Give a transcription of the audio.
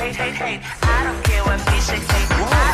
hate, hate, hate. I don't care what bitch say.